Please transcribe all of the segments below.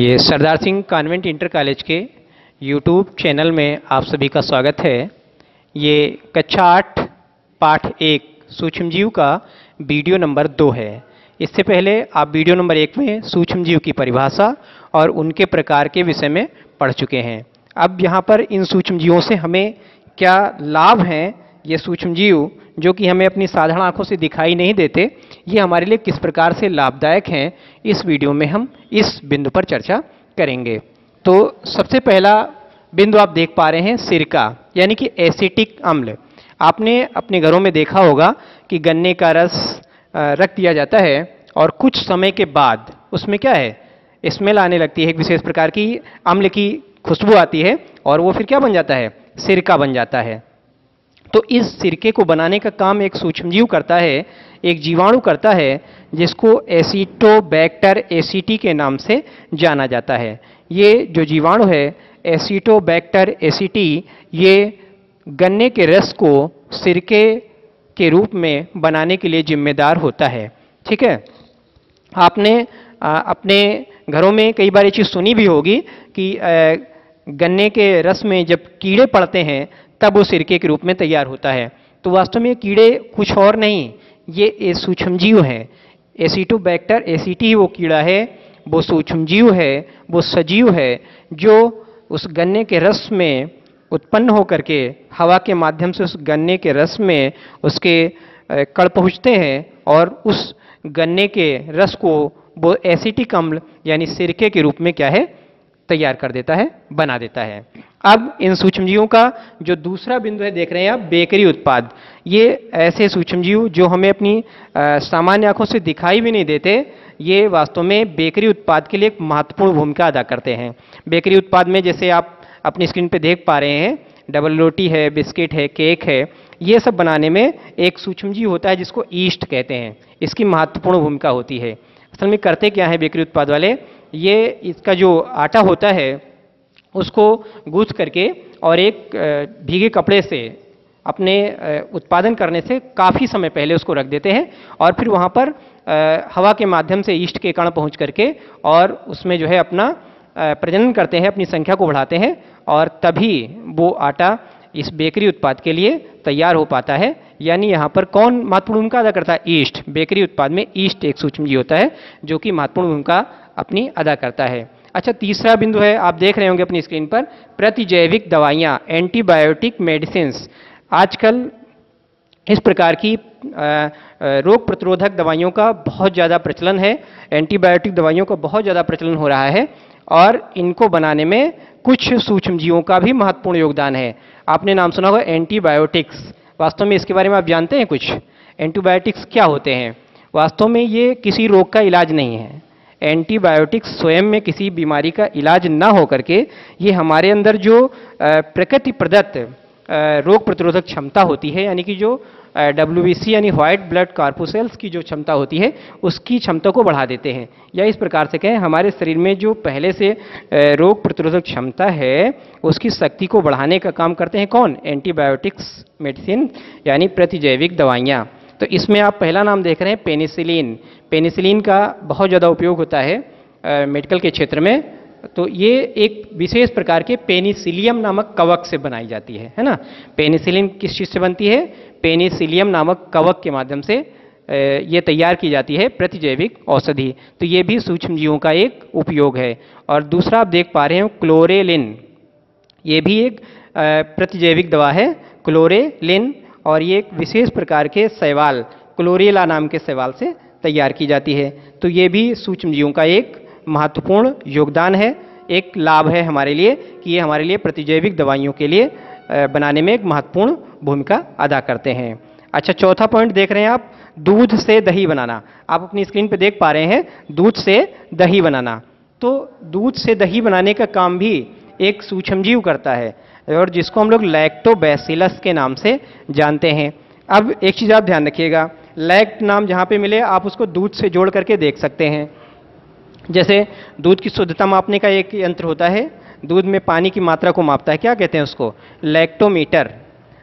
ये Sardar Singh convent inter college के YouTube channel में आप सभी का स्वागत है। ये कक्षा आठ, पाठ एक, सूक्ष्मजीव का वीडियो नंबर दो है। इससे पहले आप वीडियो नंबर एक में सूक्ष्मजीव की परिभाषा और उनके प्रकार के विषय में पढ़ चुके हैं। अब यहाँ पर इन सूक्ष्मजीवों से हमें क्या लाभ हैं? ये सूक्ष्मजीव जो कि हमें अपनी साधारण आँखों से दिखाई नहीं देते, ये हमारे लिए किस प्रकार से लाभदायक हैं, इस वीडियो में हम इस बिंदु पर चर्चा करेंगे। तो सबसे पहला बिंदु आप देख पा रहे हैं, सिरका, यानी कि एसिटिक अम्ल। आपने अपने घरों में देखा होगा कि गन्ने का रस रख दिया जाता है और कुछ समय के बाद उसमें क्या है? स्मेल आने लगती है एक विशेष प्रकार की, अम्ल की खुशबू आती है और वो फिर क्या बन जाता है? सिरका बन जाता है। तो इस सिरके को बनाने का काम एक सूक्ष्मजीव करता है एक जीवाणु करता है जिसको एसिटोबैक्टर एसिटी के नाम से जाना जाता है। ये जो जीवाणु है एसिटोबैक्टर एसीटी ये गन्ने के रस को सिरके के रूप में बनाने के लिए जिम्मेदार होता है। ठीक है? आपने आ, अपने घरों में कई बार ये चीज़ सुनी भी होगी कि आ, गन्ने के रस में जब कीड़े पड़ते हैं तब वो सिरके के रूप में तैयार होता है। तो वास्तव में कीड़े कुछ और नहीं, ये सूक्ष्मजीव हैं। एसिटोबैक्टर, एसिटी वो कीड़ा है, वो सूक्ष्मजीव है, वो सजीव है, जो उस गन्ने के रस में उत्पन्न होकर के, हवा के माध्यम से उस गन्ने के रस में उसके कड़ पहुँचते हैं और उस गन्ने के रस को वो एसिटिक अम्ल, यानी सिरके के रूप में क्या है तैयार कर देता है, बना देता है। अब इन सूक्ष्मजीवों का जो दूसरा बिंदु है, देख रहे हैं आप, बेकरी उत्पाद। ये ऐसे सूक्ष्मजीव जो हमें अपनी सामान्य आँखों से दिखाई भी नहीं देते, ये वास्तव में बेकरी उत्पाद के लिए एक महत्वपूर्ण भूमिका अदा करते हैं। बेकरी उत्पाद में जैसे आप अपनी स्क्रीन पे देख पा रहे हैं, डबल रोटी है, बिस्किट है, केक है, ये सब बनाने में एक सूक्ष्मजीव होता है जिसको ईस्ट कहते हैं। इसकी महत्वपूर्ण भूमिका होती है। असल में करते क्या है बेकरी उत्पाद वाले? ये इसका जो आटा होता है, उसको गूँथ करके और एक भीगे कपड़े से, अपने उत्पादन करने से काफ़ी समय पहले उसको रख देते हैं और फिर वहाँ पर हवा के माध्यम से ईस्ट के कण पहुँच करके और उसमें जो है अपना प्रजनन करते हैं, अपनी संख्या को बढ़ाते हैं और तभी वो आटा इस बेकरी उत्पाद के लिए तैयार हो पाता है। यानी यहाँ पर कौन महत्वपूर्ण भूमिका अदा करता है? ईस्ट बेकरी उत्पाद में ईस्ट एक सूक्ष्म जी होता है, जो कि महत्वपूर्ण भूमिका अपनी अदा करता है। अच्छा तीसरा बिंदु है, आप देख रहे होंगे अपनी स्क्रीन पर, प्रतिजैविक दवाइयाँ, एंटीबायोटिक मेडिसिन आजकल इस प्रकार की रोग प्रतिरोधक दवाइयों का बहुत ज़्यादा प्रचलन है, एंटीबायोटिक दवाइयों का बहुत ज़्यादा प्रचलन हो रहा है, और इनको बनाने में कुछ सूक्ष्म जीवों का भी महत्वपूर्ण योगदान है। आपने नाम सुना होगा एंटीबायोटिक्स। वास्तव में इसके बारे में आप जानते हैं कुछ? एंटीबायोटिक्स क्या होते हैं? वास्तव में ये किसी रोग का इलाज नहीं है। एंटीबायोटिक्स स्वयं में किसी बीमारी का इलाज ना हो करके ये हमारे अंदर जो प्रकृति प्रदत्त रोग प्रतिरोधक क्षमता होती है, यानी कि जो डब्ल्यूबीसी यानी व्हाइट ब्लड कार्पोसेल्स की जो क्षमता होती है, उसकी क्षमता को बढ़ा देते हैं। या इस प्रकार से कहें, हमारे शरीर में जो पहले से रोग प्रतिरोधक क्षमता है, उसकी शक्ति को बढ़ाने का काम करते हैं कौन? एंटीबायोटिक्स मेडिसिन यानी प्रतिजैविक दवाइयाँ। तो इसमें आप पहला नाम देख रहे हैं, पेनिसिलिन। पेनिसिलिन का बहुत ज़्यादा उपयोग होता है मेडिकल के क्षेत्र में। तो ये एक विशेष प्रकार के पेनिसिलियम नामक कवक से बनाई जाती है है ना? पेनिसिलिन किस चीज़ से बनती है? पेनिसिलियम नामक कवक के माध्यम से ये तैयार की जाती है प्रतिजैविक औषधि। तो ये भी सूक्ष्म जीवों का एक उपयोग है। और दूसरा आप देख पा रहे हो, क्लोरेलिन। ये भी एक प्रतिजैविक दवा है, क्लोरेलिन। और ये एक विशेष प्रकार के शैवाल क्लोरेला नाम के शैवाल से तैयार की जाती है। तो ये भी सूक्ष्म जीवों का एक महत्वपूर्ण योगदान है, एक लाभ है हमारे लिए कि ये हमारे लिए प्रतिजैविक दवाइयों के लिए बनाने में एक महत्वपूर्ण भूमिका अदा करते हैं। अच्छा चौथा पॉइंट देख रहे हैं आप, दूध से दही बनाना। आप अपनी स्क्रीन पर देख पा रहे हैं, दूध से दही बनाना। तो दूध से दही बनाने का काम भी एक सूक्ष्मजीव करता है। और जिसको हम लोग लैक्टोबैसिलस के नाम से जानते हैं। अब एक चीज़ आप ध्यान रखिएगा लैक्ट नाम जहाँ पे मिले, आप उसको दूध से जोड़ करके देख सकते हैं। जैसे दूध की शुद्धता मापने का एक यंत्र होता है, दूध में पानी की मात्रा को मापता है। क्या कहते हैं उसको? लैक्टोमीटर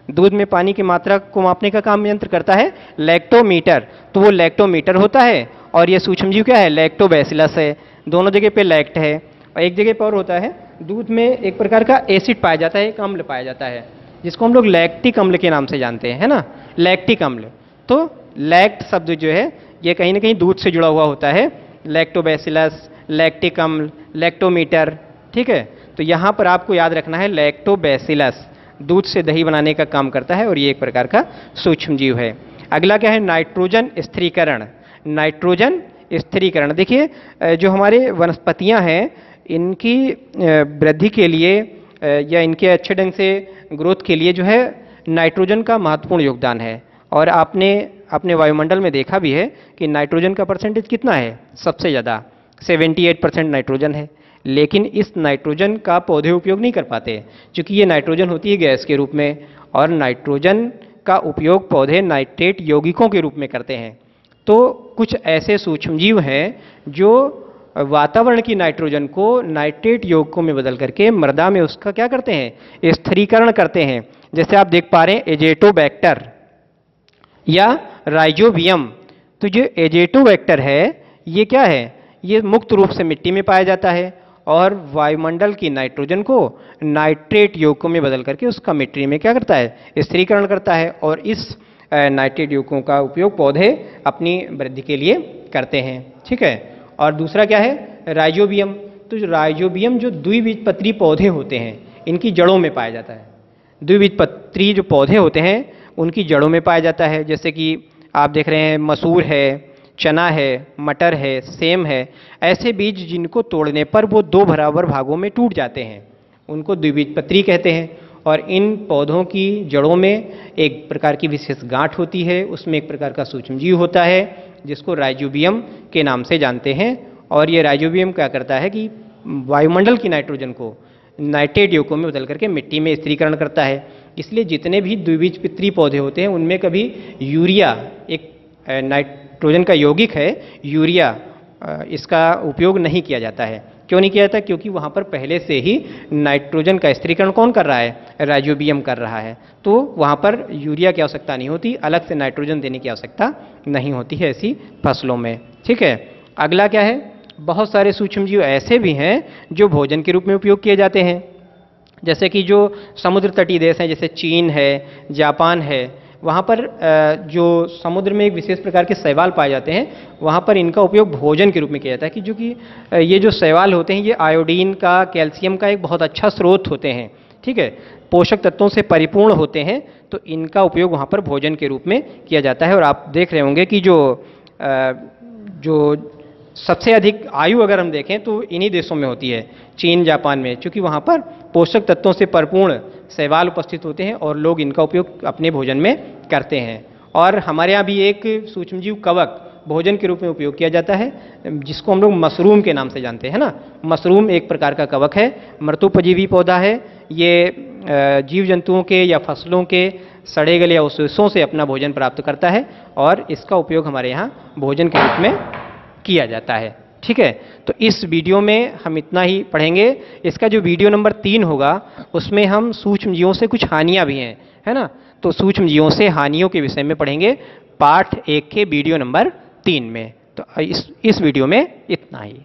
दूध में पानी की मात्रा को मापने का काम यंत्र करता है लैक्टोमीटर तो वो लैक्टोमीटर होता है, और ये सूक्ष्मजीव क्या है? लैक्टोबैसिलस है। दोनों जगह पे लैक्ट है, और एक जगह पर होता है दूध में एक प्रकार का एसिड पाया जाता है, एक अम्ल पाया जाता है, जिसको हम लोग लैक्टिक अम्ल के नाम से जानते हैं, है ना? लैक्टिक अम्ल। तो लैक्ट शब्द जो है, ये कहीं ना कहीं दूध से जुड़ा हुआ होता है। लैक्टोबैसिलस लैक्टिक अम्ल लैक्टोमीटर ठीक है? तो यहाँ पर आपको याद रखना है लैक्टोबैसिलस दूध से दही बनाने का काम करता है और ये एक प्रकार का सूक्ष्म जीव है। अगला क्या है? नाइट्रोजन स्थिरीकरण। नाइट्रोजन स्थिरीकरण। देखिए जो हमारे वनस्पतियाँ हैं इनकी वृद्धि के लिए या इनके अच्छे ढंग से ग्रोथ के लिए जो है, नाइट्रोजन का महत्वपूर्ण योगदान है। और आपने अपने वायुमंडल में देखा भी है कि नाइट्रोजन का परसेंटेज कितना है? सबसे ज़्यादा 78 परसेंट नाइट्रोजन है। लेकिन इस नाइट्रोजन का पौधे उपयोग नहीं कर पाते, क्योंकि ये नाइट्रोजन होती है गैस के रूप में, और नाइट्रोजन का उपयोग पौधे नाइट्रेट यौगिकों के रूप में करते हैं। तो कुछ ऐसे सूक्ष्मजीव हैं जो वातावरण की नाइट्रोजन को नाइट्रेट यौगिकों में बदल करके मृदा में उसका क्या करते हैं? स्थिरीकरण करते हैं। जैसे आप देख पा रहे हैं, एजेटोबैक्टर या राइजोबियम। तो जो एजेटोबैक्टर है, ये क्या है? ये मुक्त रूप से मिट्टी में पाया जाता है और वायुमंडल की नाइट्रोजन को नाइट्रेट यौगिकों में बदल करके उसका मिट्टी में क्या करता है? स्थिरीकरण करता है और इस नाइट्रेट यौगिकों का उपयोग पौधे अपनी वृद्धि के लिए करते हैं। ठीक है? और दूसरा क्या है? राइजोबियम। तो जो राइजोबियम जो द्विबीजपत्री पौधे होते हैं, इनकी जड़ों में पाया जाता है। द्विबीजपत्री जो पौधे होते हैं, उनकी जड़ों में पाया जाता है। जैसे कि आप देख रहे हैं, मसूर है, चना है, मटर है, सेम है। ऐसे बीज जिनको तोड़ने पर वो दो बराबर भागों में टूट जाते हैं। उनको द्विबीजपत्री कहते हैं। और इन पौधों की जड़ों में एक प्रकार की विशेष गांठ होती है, उसमें एक प्रकार का सूक्ष्मजीव होता है, जिसको राइजोबियम के नाम से जानते हैं। और ये राइजोबियम क्या करता है कि वायुमंडल की नाइट्रोजन को नाइट्रेट योगों में बदल करके मिट्टी में स्त्रीकरण करता है। इसलिए जितने भी द्विबीज पित्री पौधे होते हैं, उनमें कभी यूरिया, एक नाइट्रोजन का यौगिक है, यूरिया इसका उपयोग नहीं किया जाता है। क्यों नहीं किया जाता? क्योंकि वहाँ पर पहले से ही नाइट्रोजन का स्त्रीकरण कौन कर रहा है? राइजोबियम कर रहा है। तो वहाँ पर यूरिया की आवश्यकता नहीं होती, अलग से नाइट्रोजन देने की आवश्यकता नहीं होती है ऐसी फ़सलों में। ठीक है, अगला क्या है? बहुत सारे सूक्ष्म जीव ऐसे भी हैं जो भोजन के रूप में उपयोग किए जाते हैं। जैसे कि जो समुद्र तटीय देश हैं, जैसे चीन है, जापान है वहाँ पर जो समुद्र में एक विशेष प्रकार के शैवाल पाए जाते हैं, वहाँ पर इनका उपयोग भोजन के रूप में किया जाता है कि जो कि ये जो शैवाल होते हैं, ये आयोडीन का, कैल्शियम का एक बहुत अच्छा स्रोत होते हैं, ठीक है? पोषक तत्वों से परिपूर्ण होते हैं तो इनका उपयोग वहाँ पर भोजन के रूप में किया जाता है। और आप देख रहे होंगे कि जो जो सबसे अधिक आयु अगर हम देखें तो इन्हीं देशों में होती है, चीन, जापान में, क्योंकि वहाँ पर पोषक तत्वों से परिपूर्ण शैवाल उपस्थित होते हैं और लोग इनका उपयोग अपने भोजन में करते हैं। और हमारे यहाँ भी एक सूक्ष्मजीव कवक भोजन के रूप में उपयोग किया जाता है, जिसको हम लोग मशरूम के नाम से जानते हैं ना? मशरूम एक प्रकार का कवक है, मृतुपजीवी पौधा है, ये जीव जंतुओं के या फ़सलों के सड़े गले अवशेषों से अपना भोजन प्राप्त करता है और इसका उपयोग हमारे यहाँ भोजन के रूप में किया जाता है। ठीक है? तो इस वीडियो में हम इतना ही पढ़ेंगे। इसका जो वीडियो नंबर तीन होगा, उसमें हम सूक्ष्म जीवों से कुछ हानियाँ भी हैं, है ना? तो सूक्ष्म जीवों से हानियों के विषय में पढ़ेंगे पाठ एक के वीडियो नंबर तीन में। तो इस इस वीडियो में इतना ही।